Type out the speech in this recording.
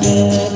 Be